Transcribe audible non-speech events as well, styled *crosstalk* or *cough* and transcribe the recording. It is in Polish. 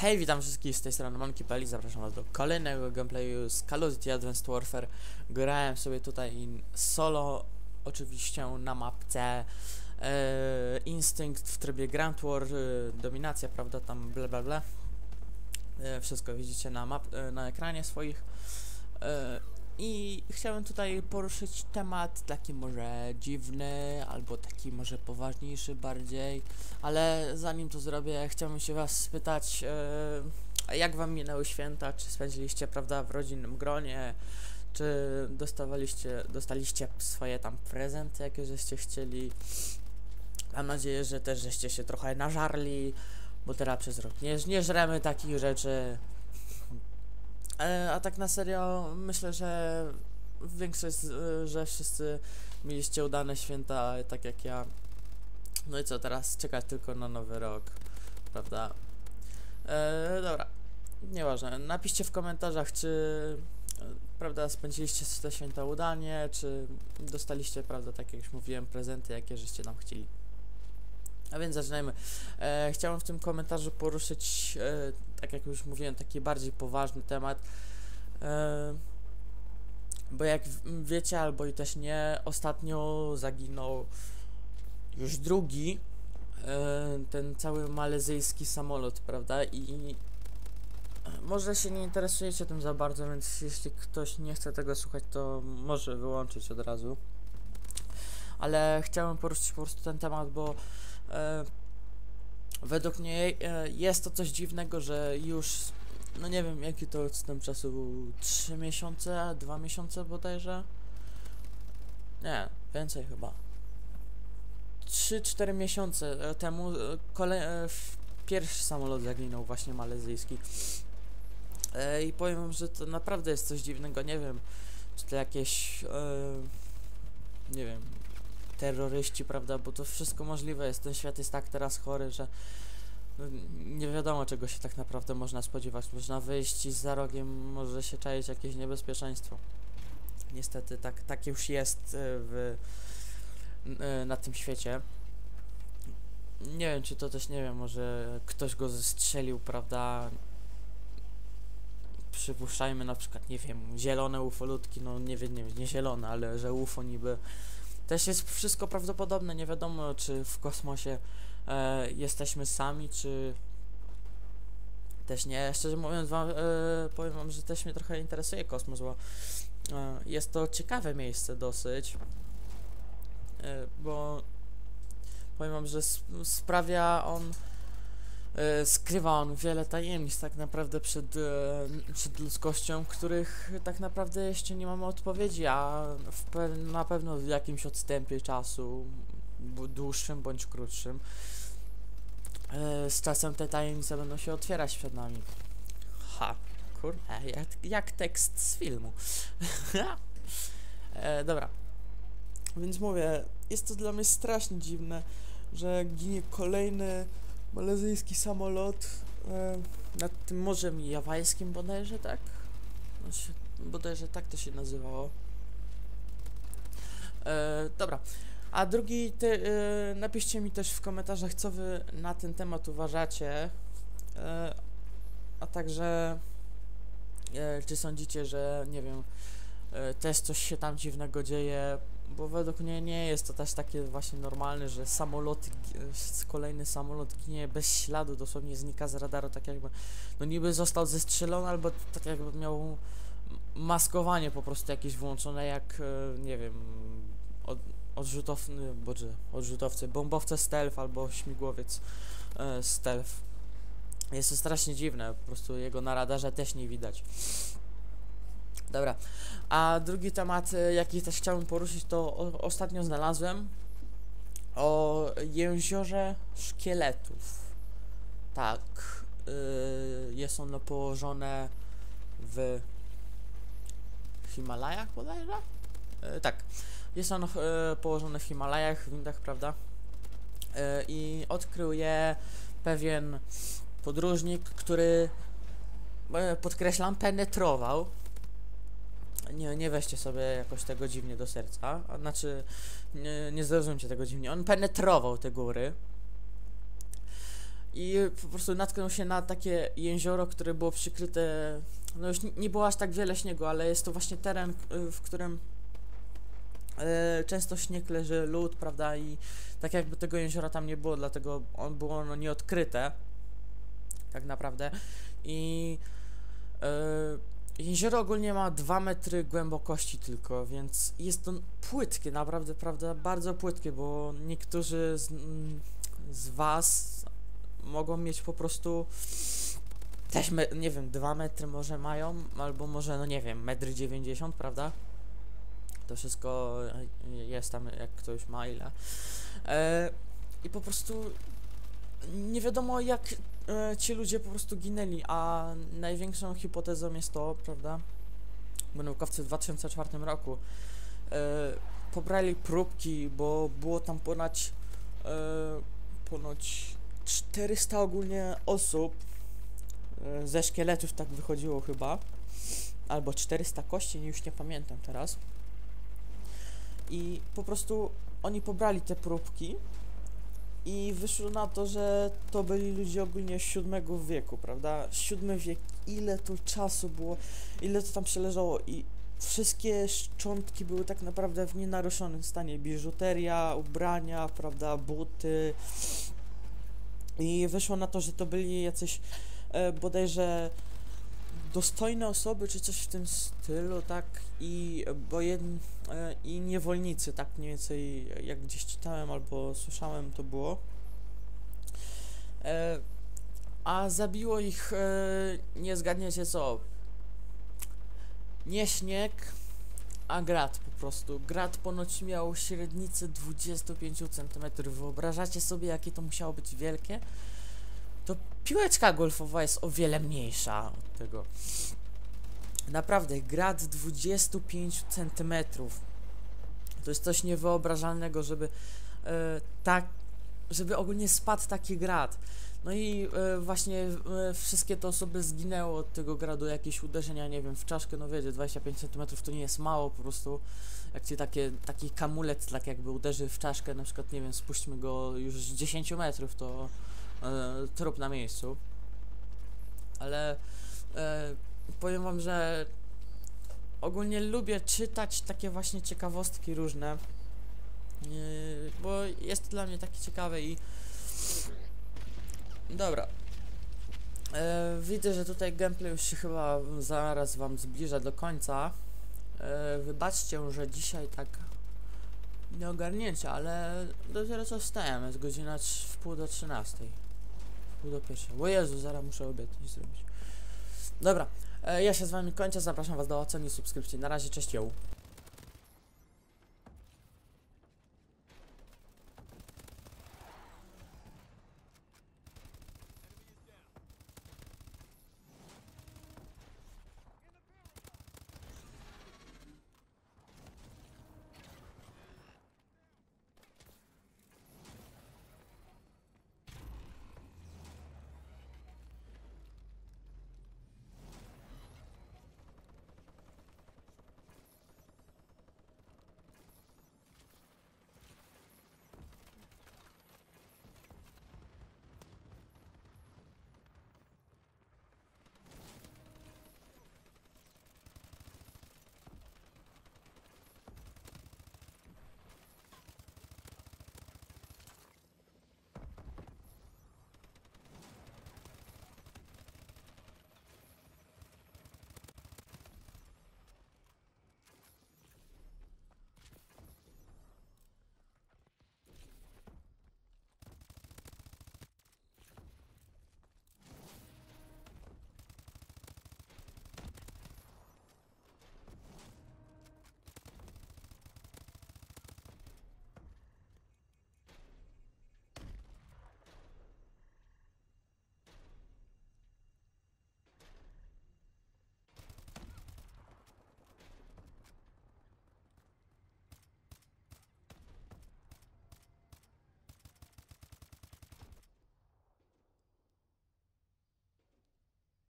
Hej, witam wszystkich z tej strony Monkey zapraszam was do kolejnego gameplayu z Call of Duty Advanced Warfare. Grałem sobie tutaj solo, oczywiście na mapce e, Instinct w trybie Grand War, e, dominacja, prawda, tam bla bla bla. E, wszystko widzicie na, map, e, na ekranie swoich. I chciałem tutaj poruszyć temat taki może dziwny, albo taki może poważniejszy bardziej, ale zanim to zrobię, chciałbym się was spytać, e, jak wam minęły święta, czy spędziliście, prawda, w rodzinnym gronie, czy dostawaliście, dostaliście swoje tam prezenty, jakie żeście chcieli. Mam nadzieję, że też żeście się trochę nażarli, bo teraz przez rok nie, nie żremy takich rzeczy. E, a tak na serio, myślę, że większość, z- że wszyscy mieliście udane święta, tak jak ja. No i co, teraz czekać tylko na nowy rok, prawda? E, dobra, nieważne. Napiszcie w komentarzach, czy e, prawda, spędziliście te święta udanie, czy dostaliście, prawda, tak jak już mówiłem, prezenty, jakie żeście tam chcieli. A więc zaczynajmy. E, chciałem w tym komentarzu poruszyć, e, tak jak już mówiłem, taki bardziej poważny temat. E, bo jak wiecie, albo i też nie, ostatnio zaginął już drugi e, ten cały malezyjski samolot, prawda? I może się nie interesujecie tym za bardzo, więc jeśli ktoś nie chce tego słuchać, to może wyłączyć od razu. Ale chciałem poruszyć po prostu ten temat, bo według mnie e, jest to coś dziwnego, że już, no nie wiem jaki to odstęp czasu był, 3 miesiące, 2 miesiące bodajże? Nie, więcej chyba. 3-4 miesiące e, temu e, kole, e, pierwszy samolot zaginął właśnie malezyjski. E, I powiem wam, że to naprawdę jest coś dziwnego, nie wiem, czy to jakieś, e, nie wiem, terroryści, prawda, bo to wszystko możliwe jest, ten świat jest tak teraz chory, że no, nie wiadomo czego się tak naprawdę można spodziewać, można wyjść i za rogiem może się czaić jakieś niebezpieczeństwo. Niestety tak, tak już jest e, w, e, na tym świecie. Nie wiem, czy to też, nie wiem, może ktoś go zestrzelił, prawda? Przypuszczajmy na przykład, nie wiem, zielone ufolutki, no nie wiem, nie, nie zielone, ale że UFO niby. Też jest wszystko prawdopodobne, nie wiadomo, czy w kosmosie e, jesteśmy sami, czy też nie. Szczerze mówiąc, wam, e, powiem wam, że też mnie trochę interesuje kosmos, bo e, jest to ciekawe miejsce dosyć, e, bo powiem wam, że sp- sprawia on, skrywa on wiele tajemnic tak naprawdę przed, e, przed ludzkością, których tak naprawdę jeszcze nie mamy odpowiedzi, a pe na pewno w jakimś odstępie czasu, dłuższym bądź krótszym, e, z czasem te tajemnice będą się otwierać przed nami. Ha, kurde, jak, jak tekst z filmu. *laughs* e, dobra. Więc mówię, jest to dla mnie strasznie dziwne, że ginie kolejny malezyjski samolot e, nad tym Morzem Jawańskim bodajże, tak? Się, bodajże tak to się nazywało. E, dobra. A drugi, te, e, napiszcie mi też w komentarzach, co wy na ten temat uważacie. E, a także, e, czy sądzicie, że, nie wiem, e, też coś się tam dziwnego dzieje, bo według mnie nie jest to też takie właśnie normalne, że samolot, s- kolejny samolot ginie bez śladu, dosłownie znika z radaru, tak jakby, no niby został zestrzelony, albo tak jakby miał maskowanie po prostu jakieś włączone, jak, e, nie wiem, od, odrzutowcy, boże, odrzutowcy, bombowce stealth albo śmigłowiec e, stealth. Jest to strasznie dziwne, po prostu jego na radarze też nie widać. Dobra, a drugi temat, e, jaki też chciałbym poruszyć, to ostatnio znalazłem o jeziorze szkieletów. Tak, y, jest ono położone w Himalajach bodajże? Y, tak, jest ono położone w Himalajach, w Indach, prawda? I odkrył je pewien podróżnik, który, podkreślam, penetrował. Nie, nie weźcie sobie jakoś tego dziwnie do serca, znaczy nie, nie zrozumcie tego dziwnie. On penetrował te góry. I po prostu natknął się na takie jezioro, które było przykryte, no już nie- było aż tak wiele śniegu, ale jest to właśnie teren, y, w którym e, często śnieg leży, lód, prawda, i tak jakby tego jeziora tam nie było, dlatego on było ono nieodkryte, tak naprawdę, i e, jezioro ogólnie ma 2 metry głębokości tylko, więc jest to płytkie, naprawdę, prawda, bardzo płytkie, bo niektórzy z, z was mogą mieć po prostu też, me, nie wiem, 2 metry może mają, albo może, no nie wiem, metr 90, prawda? To wszystko jest tam, jak ktoś ma ile. E, I po prostu nie wiadomo, jak e, ci ludzie po prostu ginęli, a największą hipotezą jest to, prawda? Bo naukowcy w 2004 roku e, pobrali próbki, bo było tam ponad, e, ponoć 400 ogólnie osób e, ze szkieletów, tak wychodziło chyba, albo 400 kości, już nie pamiętam teraz. I po prostu oni pobrali te próbki i wyszło na to, że to byli ludzie ogólnie VII wieku, prawda? VII wiek, ile to czasu było, ile to tam się leżało i wszystkie szczątki były tak naprawdę w nienaruszonym stanie. Biżuteria, ubrania, prawda, buty. I wyszło na to, że to byli jacyś e, bodajże dostojne osoby, czy coś w tym stylu, tak? I bo jedn, e, i niewolnicy, tak mniej więcej jak gdzieś czytałem albo słyszałem, to było. E, a zabiło ich, e, nie zgadniecie co? Nie śnieg, a grad po prostu. Grad ponoć miał średnicę 25 cm. Wyobrażacie sobie, jakie to musiało być wielkie? To piłeczka golfowa jest o wiele mniejsza od tego. Naprawdę, grad 25 cm. To jest coś niewyobrażalnego, żeby e, tak, żeby ogólnie spadł taki grad. No i e, właśnie e, wszystkie te osoby zginęły od tego gradu, jakieś uderzenia, nie wiem, w czaszkę, no wiecie, 25 cm to nie jest mało po prostu. Jak ci takie, taki kamulec tak jakby uderzy w czaszkę, na przykład, nie wiem, spuśćmy go już z 10 metrów, to trup na miejscu. Ale powiem wam, że ogólnie lubię czytać takie właśnie ciekawostki różne, e, bo jest to dla mnie takie ciekawe i dobra. E, widzę, że tutaj gameplay już się chyba zaraz wam zbliża do końca. E, wybaczcie, że dzisiaj tak nie ogarnięcie, ale dopiero co wstałem, jest godzina w pół do trzynastej. Pół do pierwszej. O Jezu, zaraz muszę obiad zrobić. Dobra, ja się z wami kończę, zapraszam was do oceny i subskrypcji. Na razie, cześć, ją.